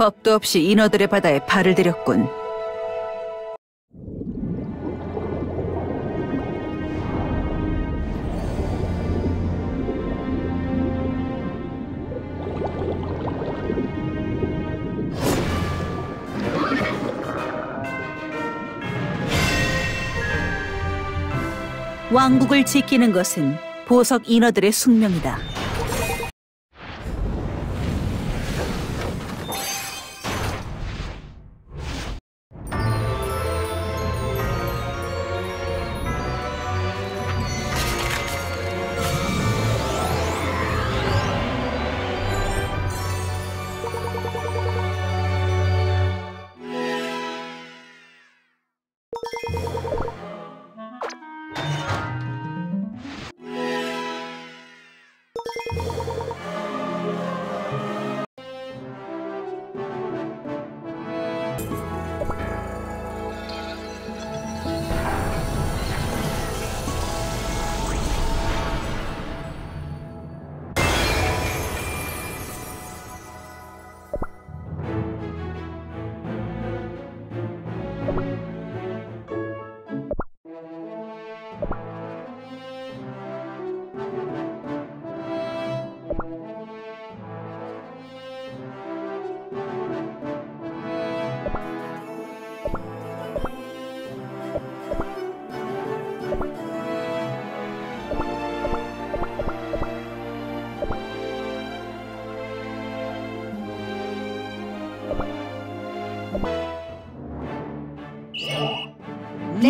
겁도 없이 인어들의 바다에 발을 들였군. 왕국을 지키는 것은 보석 인어들의 숙명이다.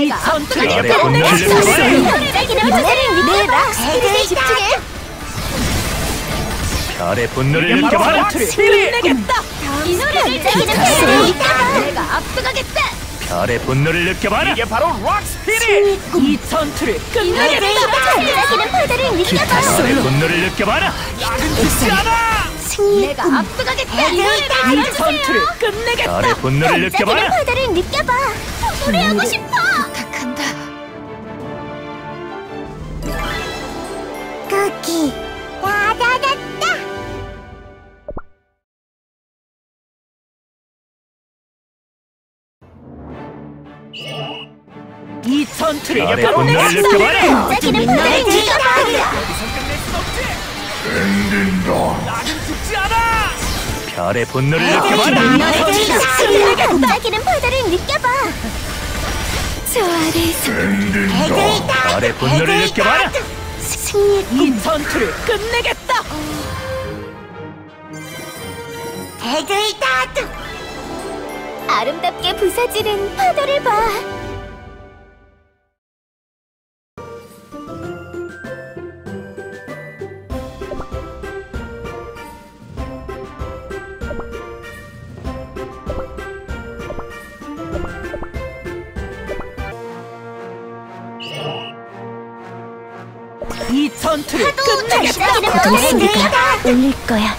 내가 내렸어. 느껴봐라. 이번에는 내 락스에 집중해. 별의 분노를 느껴봐라. 선투를 끝내겠다. 이 노래를 즐기는 팬들이 있다. 내가 앞서가겠다. 별의 분노를 느껴봐라. 이게 바로 락 스피릿. 이 전투를 이 끝내겠다. 반짝이는 바다를 느껴봐. 별의 분노를 느껴봐라. 내가 앞서가겠다. 이 노래를 이 들어주세요. 전투를 끝내겠다. 별의 분노를 느껴봐라. 바다를 느껴봐. 노래하고. 부탁한다. 거기 다다다다. 이 전투를 별의 분노를 느껴봐라. 반짝이는 바다를 느껴봐. 별의 분노를 이 느껴봐라. 반짝이는 바다를 느껴봐. 저 아래에서 별의 분노를 느껴봐라. 승리의 이 전투를 끝내겠다. 대들다드 아름답게 부서지는 파도를 봐 전투를 끝내겠다. 고동 소리가 울릴 거야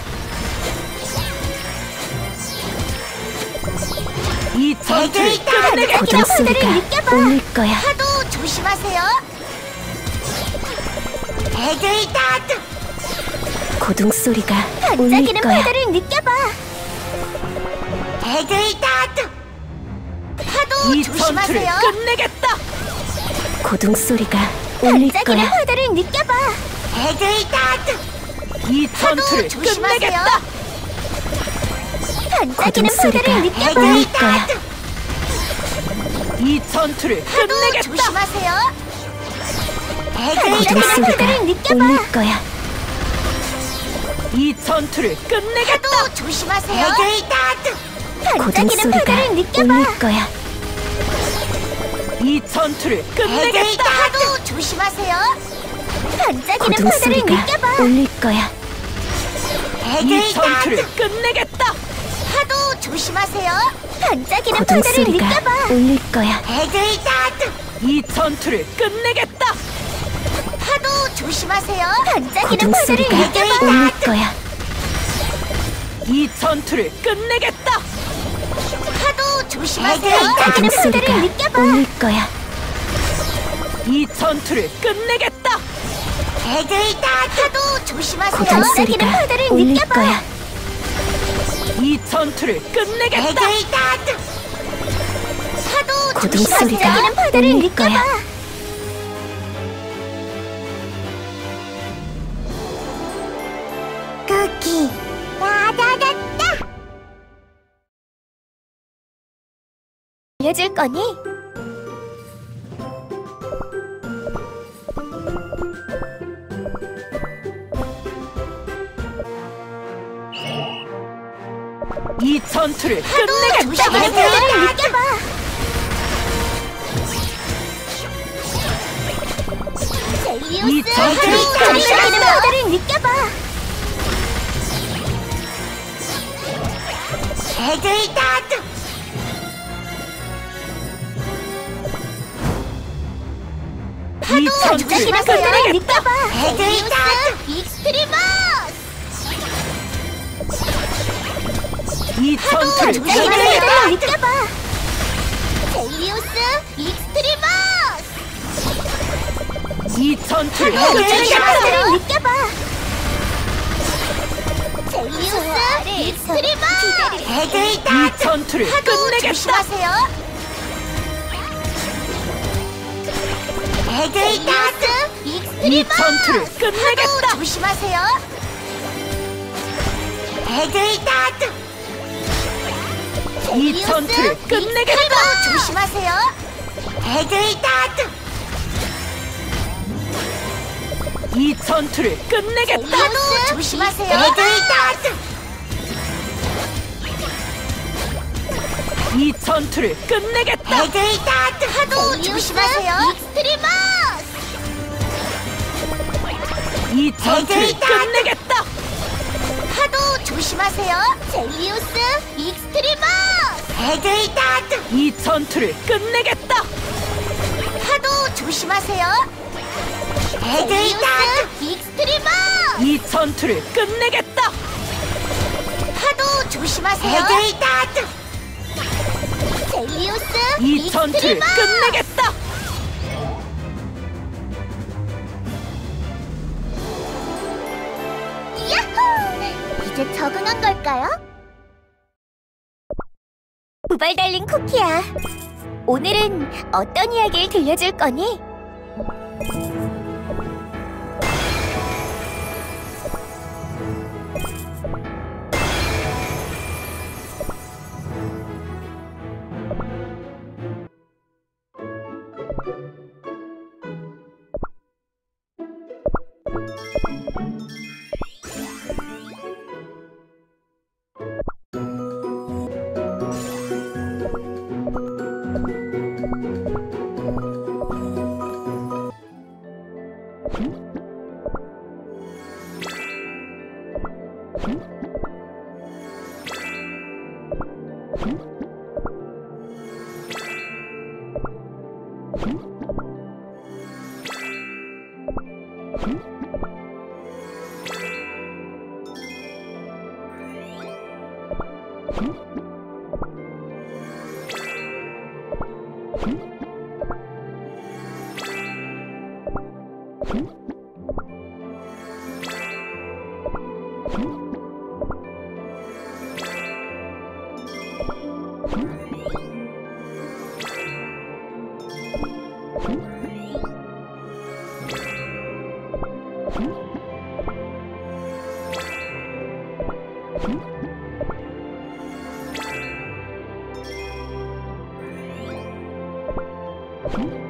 이 전투를 끝내겠다. 고동 소리가 울릴 거야 파도 조심하세요 대들다드 고동 소리가 울릴 거야. 파도를 느껴봐 대들다드 파도 이 전투를 조심하세요 끝내겠다. 고동 소리가 반짝이는 거야. 파도를 느껴봐 대들다드 이 전투를. 끝내겠다. 반짝이는 파도를 느껴봐 울릴 거야. 이 전투를 끝내겠다. 조심하세요. 반짝이는 소리가 파도를 느껴봐. 거야. 이 전투를 끝내겠다. 파도 조심하세요. 고동 반짝이는 소리가 파도를 느껴봐. 거야. 이 전투를 끝내겠다. 파도 조심하세요. 반짝이는 파도를 소리가 느껴봐. 울릴 거야. 이 전투를 끝내겠다. 파도 조심하세요. 반짝이는 파도를 소리가 느껴봐. 울릴 거야. 이 전투를 끝내겠다. 파도 조심하세요. 반짝이는 파도를 소리가 느껴봐. 울릴 거야. 이 전투를 끝내겠다. 파도 조심하세요. 반짝이는 소리가. 울릴 거야. 이 전투를 끝내겠다. 파도 조심하세요. 고동 반짝이는 소리가 파도를 울릴 느껴봐. 거야. 이 전투를 끝내겠다. 파도 고동 조심하세요. 소리가 울릴 느껴봐. 거야. 알려줄 거니? 이 전투를 끝내겠다. 파도를 느껴봐. 이 전투를. 끝내겠다. 파도를 느껴봐. 이 전투를 조심하세요. 느껴봐. 젤리우스 익스트리머스 이 전투를 조심하세요. 느껴봐. 젤리우스 익스트리머스 이 전투를 파도. 조심하세요. 느껴봐. 젤리우스 익스트리머스 이 전투를 파도 끝내겠다. 조심하세요. 젤리우스 이 익스트리머스 전투를 파도 끝내겠다. 조심하세요. 이 전투를 끝내겠다. 조심하세요. 이 전투를 끝내겠다. 조심하세요. 이 전투를 끝내겠다. 파도 조심하세요. 이 전투를 끝내겠다. 파도 조심하세요. 젤리우스 익스트리머스 이 전투를 끝내겠다. 파도 조심하세요. 젤리우스 익스트리머스 이 전투를 끝내겠다. 파도 조심하세요. 젤리우스 이 전투를 익스트리머스 끝내겠다. 이제 적응한 걸까요? 두 발 달린 쿠키야. 오늘은 어떤 이야기를 들려줄 거니? Hmm? Hmm?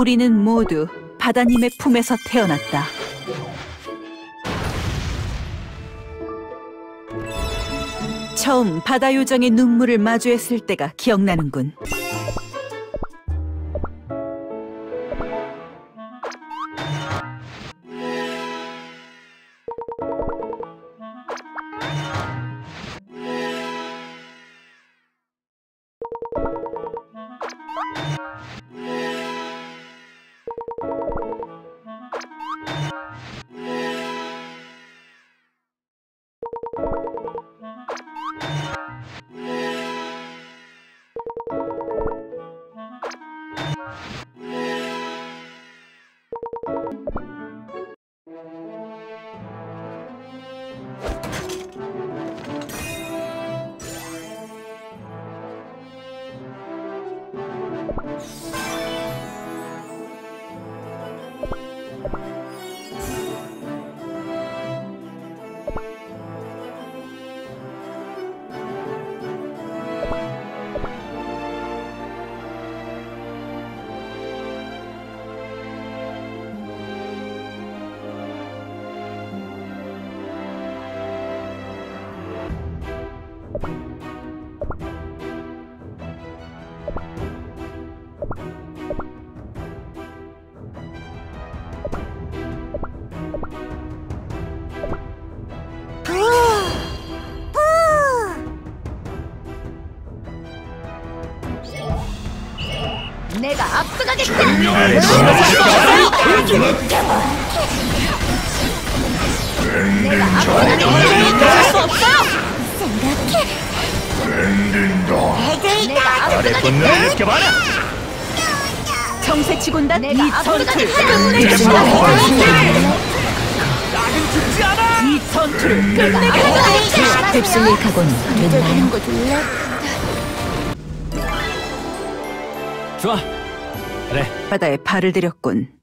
우리는 모두 바다님의 품에서 태어났다. 처음 바다 요정의 눈물을 마주했을 때가 기억나는군. you. 내가 앞서가겠다. 내가 앞서가겠다. 수 없어요. 내가 너의 앞서가겠다. 분노를 느껴봐라. 정세치곤다 내가 이 전투를 앞서가겠다. 나는 죽지 않아. 이 전투를 내가 앞서가겠다. 휩쓸릴 각오는? 거 줄래? 좋아. 그래. 바다에 발을 들였군.